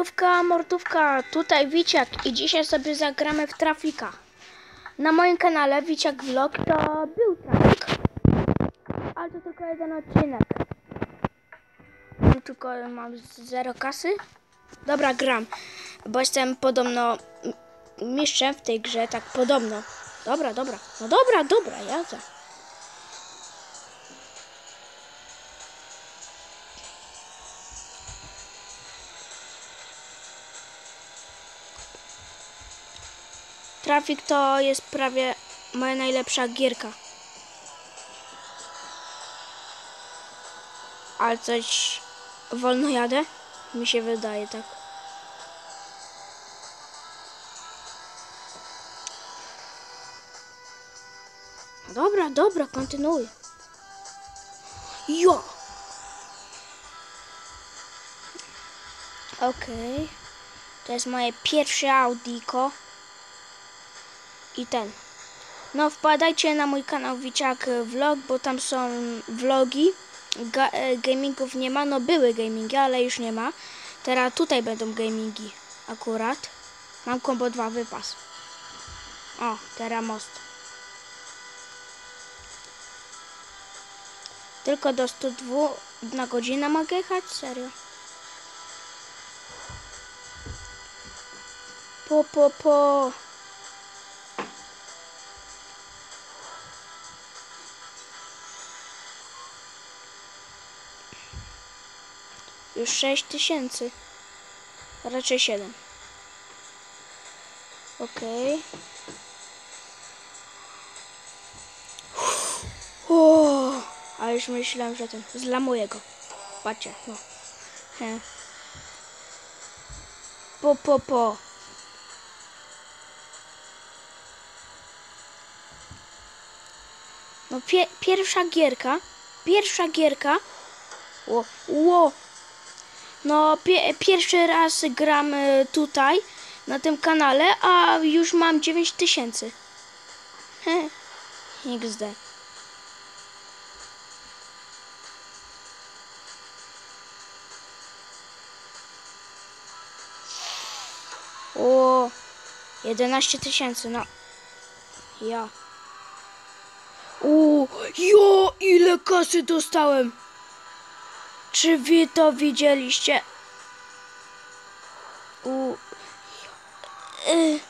Siemlówka, mordówka, tutaj Wiciak i dzisiaj sobie zagramy w Trafika. Na moim kanale Wiciak Vlog to był Trafik, ale to tylko jeden odcinek. No, Tylko mam zero kasy. Dobra, gram, bo jestem podobno mistrzem w tej grze, tak podobno. Dobra, dobra, no dobra, dobra, jazda. Trafik to jest prawie moja najlepsza gierka. Ale coś wolno jadę? Mi się wydaje tak. Dobra, dobra, kontynuuj. Jo! Okej. To jest moje pierwsze Audiko i ten. No wpadajcie na mój kanał Wiciak Vlog, bo tam są vlogi. Ga e, gamingów nie ma, no były gamingi, ale już nie ma. Teraz tutaj będą gamingi akurat. Mam combo 2 wypas. O, teraz most. Tylko do 102 na godzinę mogę jechać? Serio? Po, po, po. Już 6 tysięcy. Raczej 7. Okej. O, a już myślałem, że ten zlamuję go. Patrzcie, no. Po, po, po. No pie pierwsza gierka. Pierwsza gierka. Ło, ło, no, pie pierwszy raz gram y, tutaj, na tym kanale, a już mam 9000. tysięcy. Heh, XD. O, 11 tysięcy, no. Ja. O, jo, ile kasy dostałem. Czy wy to widzieliście? U... Y...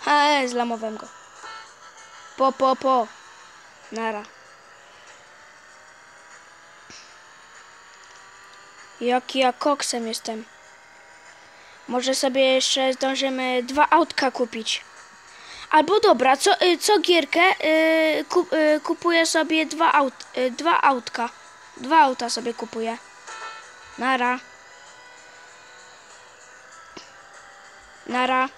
Ha, zlamowałem go. Po, po, po. Nara. Jaki ja koksem jestem. Może sobie jeszcze zdążymy dwa autka kupić. Albo dobra, co, y, co gierkę y, kup, y, kupuję sobie dwa, aut, y, dwa autka. Dwa auta sobie kupuję. Nara. Nara.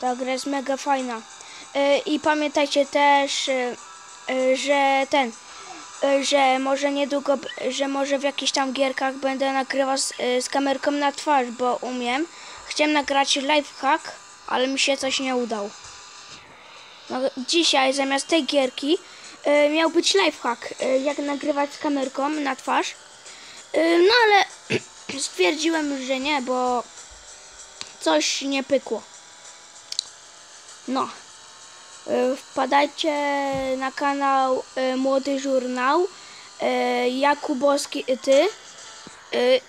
Ta gra jest mega fajna. Y, I pamiętajcie też, y, y, że ten, że może niedługo, że może w jakichś tam gierkach będę nagrywał z, z kamerką na twarz, bo umiem. Chciałem nagrać lifehack, ale mi się coś nie udało. No, dzisiaj zamiast tej gierki y, miał być lifehack, y, jak nagrywać z kamerką na twarz. Y, no ale stwierdziłem, że nie, bo coś nie pykło. No. Wpadajcie na kanał Młody Żurnał. Y, Jakubowski ty.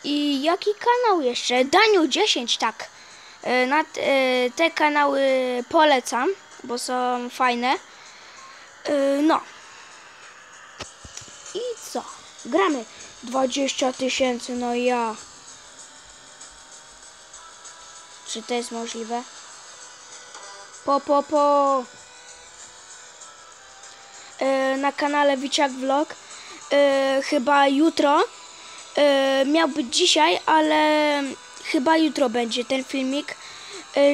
I jaki kanał jeszcze? Daniu 10, tak. Y, na y, te kanały polecam, bo są fajne. Y, no. I co? Gramy. 20 tysięcy, no ja. Czy to jest możliwe? Po, po, po. Na kanale Wiciak Vlog. Chyba jutro. Miał być dzisiaj, ale chyba jutro będzie ten filmik,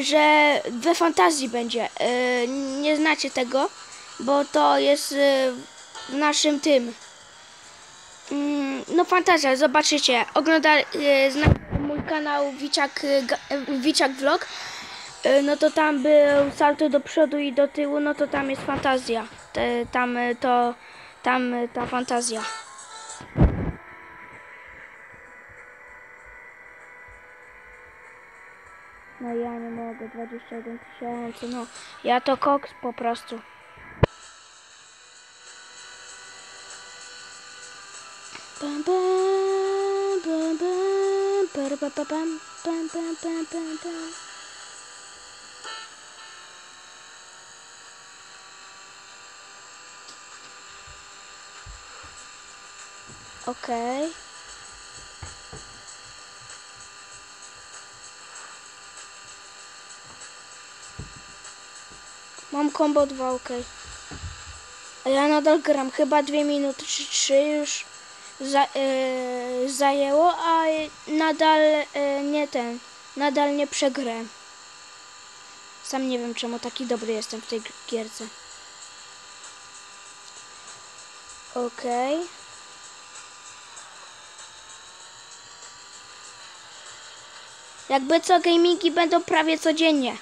że we fantazji będzie. Y, nie znacie tego, bo to jest y, w naszym tym. Mm, No fantazja, zobaczycie. Ogląda y, mój kanał Wiciak, y, y, Wiciak Vlog. Y, No to tam był salto do przodu i do tyłu, no to tam jest fantazja. Tam y, to tam y, ta fantazja. No ja nie mogę, 21 tysięcy, no. Ja to koks po prostu. Pam. Okej. Mam combo 2, okej. A ja nadal gram, chyba 2 minuty czy 3 już za, e, zajęło, a nadal e, nie ten, nadal nie przegrałem. Sam nie wiem czemu taki dobry jestem w tej gierce. Okej. Jakby co gamingi będą prawie codziennie.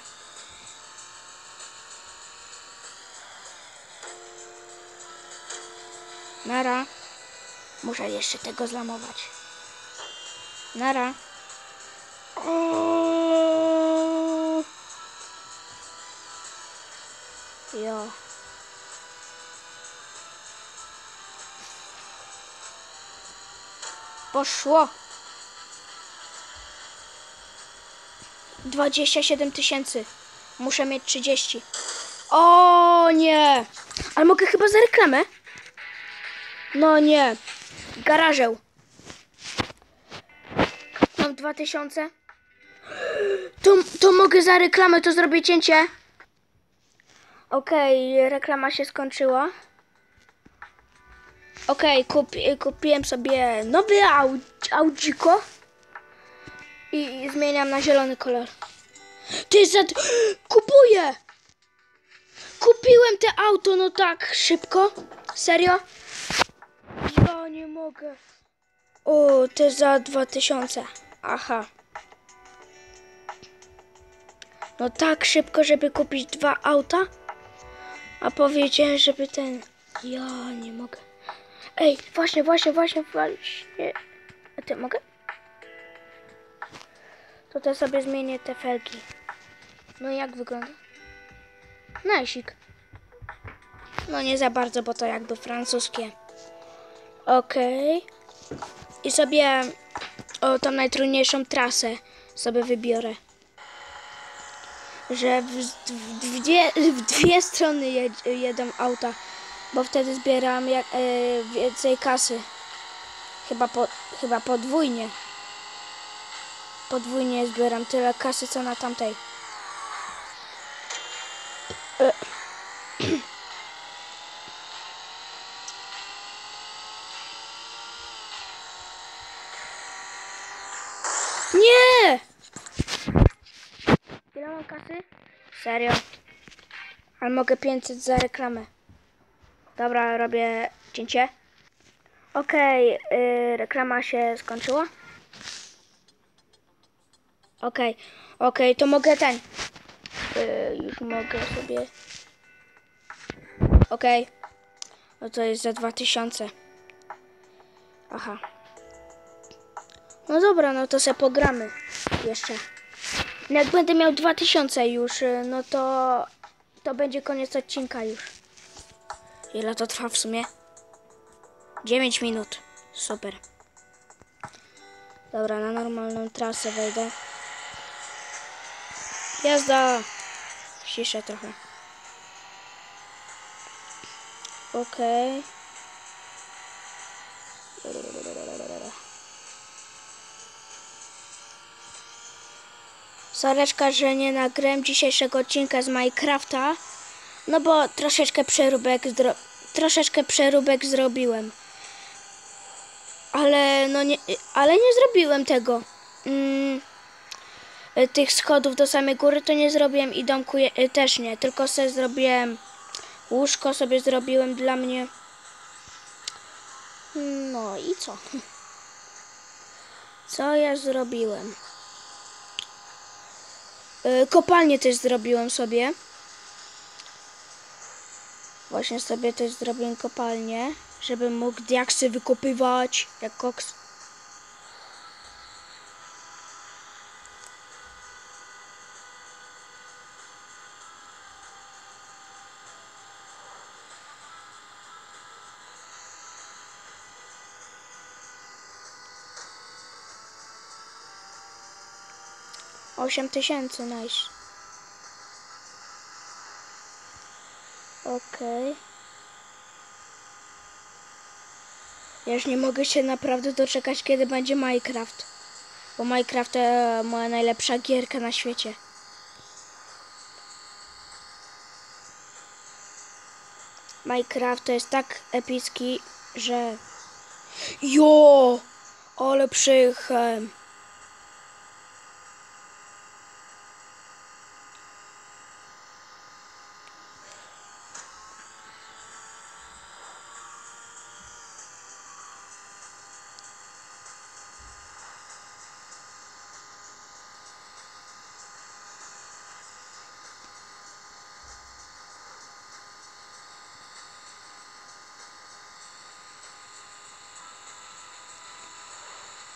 Nara. Muszę jeszcze tego zlamować. Nara. O. Jo. Poszło. 27 tysięcy. Muszę mieć 30. O nie! Ale mogę chyba za reklamę? No nie. Garażeł. Mam 2000. To, to mogę za reklamę, to zrobię cięcie. Okej, reklama się skończyła. Okej, kupi, kupiłem sobie nowy au, Audziko i, i zmieniam na zielony kolor. Ty za... Kupuję! Kupiłem te auto, no tak, szybko. Serio? Ja nie mogę. O, te za 2000. Aha. No tak szybko, żeby kupić dwa auta. A powiedziałem, żeby ten... Ja nie mogę. Ej, właśnie, właśnie, właśnie, właśnie. A ty mogę? To też sobie zmienię te felgi. No jak wygląda? Najsik. No nie za bardzo, bo to jakby francuskie. Okej. I sobie o tą najtrudniejszą trasę sobie wybiorę. Że w, w, dwie, w dwie strony jed, jedą auta, bo wtedy zbieram jak, e, więcej kasy. Chyba, po, chyba podwójnie. Podwójnie zbieram tyle kasy, co na tamtej. E. Nie! Ile mam kasy? Serio? Ale mogę 500 za reklamę. Dobra, robię cięcie. Okej, yy, reklama się skończyła. Okej, okej, to mogę ten. Yy, już mogę sobie. Okej. No to jest za 2000. Aha. No dobra, no to se pogramy jeszcze. No Jak będę miał 2000 już, y, no to to będzie koniec odcinka już. Ile to trwa w sumie? 9 minut. Super. Dobra, na normalną trasę wejdę. Jazda! Ciszę trochę. Okej. Soreczka, że nie nagrałem dzisiejszego odcinka z Minecrafta. No bo troszeczkę przeróbek, troszeczkę przeróbek zrobiłem. Ale no nie, ale nie zrobiłem tego. Mm, tych schodów do samej góry to nie zrobiłem i domku je, y, też nie. Tylko sobie zrobiłem łóżko sobie zrobiłem dla mnie. No i co? Co ja zrobiłem? Y, Kopalnię też zrobiłem sobie. Właśnie sobie też zrobiłem kopalnię. Żebym mógł diaksy wykopywać jak koks. Osiem tysięcy, nice. Okej. Ja już nie mogę się naprawdę doczekać, kiedy będzie Minecraft. Bo Minecraft to moja najlepsza gierka na świecie. Minecraft to jest tak epicki, że... Jo! Ale przyjechałem.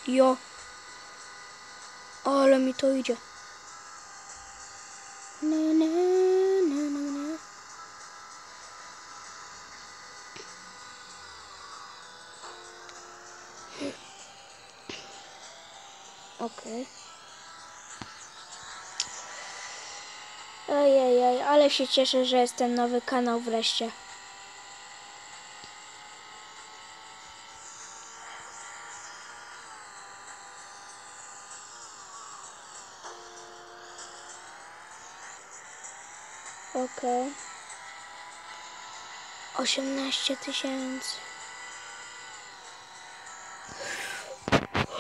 Jo. Ale mi to idzie. Na, na, na, na, na. Okej. Ejej, ale się cieszę, że jest ten nowy kanał wreszcie. 18 tysięcy.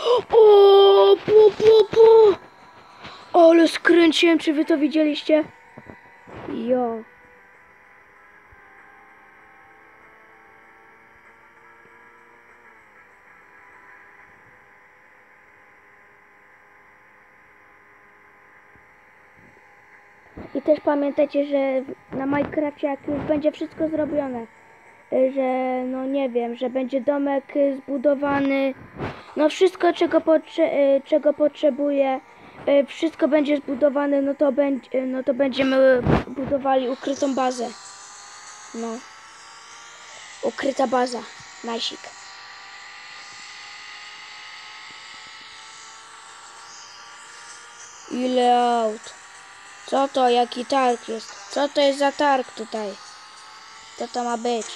O, po, po, po. Ale skręciłem, czy wy to widzieliście? Jo. I też pamiętajcie, że na Minecraftie jak już będzie wszystko zrobione, że no nie wiem, że będzie domek y, zbudowany, no wszystko czego, potrze y, czego potrzebuję, y, wszystko będzie zbudowane, no to, no to będziemy budowali ukrytą bazę. No. Ukryta baza. Najsik. Ile aut. Co to? Jaki targ jest? Co to jest za targ tutaj? Co to ma być?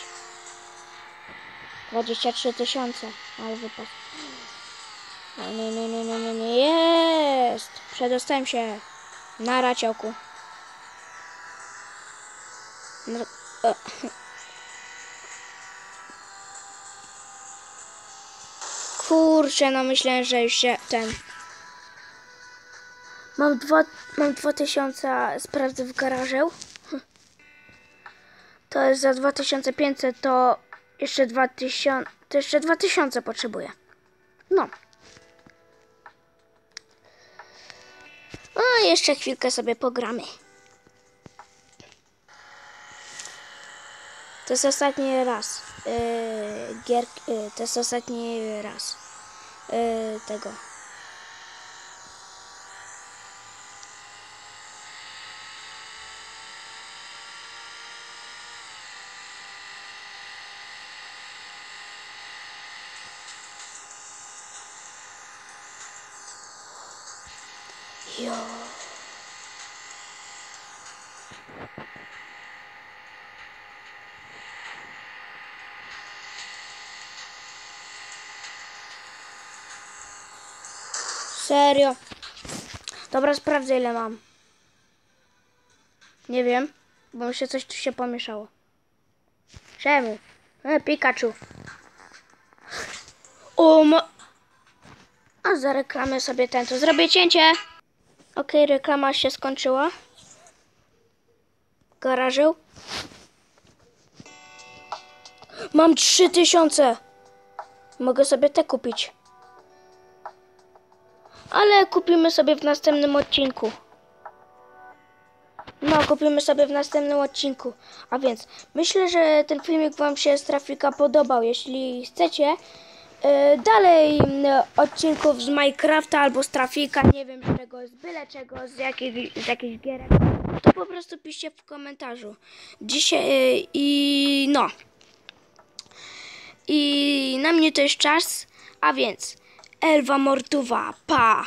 23 tysiące. Ale wypas. No nie, nie, nie, nie, nie, nie. Jest! Przedostałem się. Na racioku. No, e. Kurczę, no myślałem, że już się ten... Mam dwa, mam dwa tysiące sprawdzę w garażu. To jest za 2500, to jeszcze 2000, to jeszcze 2000 potrzebuję. No. A jeszcze chwilkę sobie pogramy. To jest ostatni raz. Yy, gier, yy, to jest ostatni raz. Yy, tego. Jo. Serio. Dobra, sprawdzę ile mam. Nie wiem, bo się coś tu się pomieszało. Czemu? E, Pikachu. O, ma... A za reklamę sobie ten, to zrobię cięcie. Okej, reklama się skończyła. Garażu. Mam 3000. Mogę sobie te kupić. Ale kupimy sobie w następnym odcinku. No, kupimy sobie w następnym odcinku. A więc myślę, że ten filmik Wam się z Trafika podobał. Jeśli chcecie dalej m, odcinków z Minecrafta albo z Trafika, nie wiem czego, z byle czego, z, jakiej, z jakichś to po prostu piszcie w komentarzu. Dzisiaj e, i no. I na mnie to jest czas, a więc Elwa Mortuwa, pa!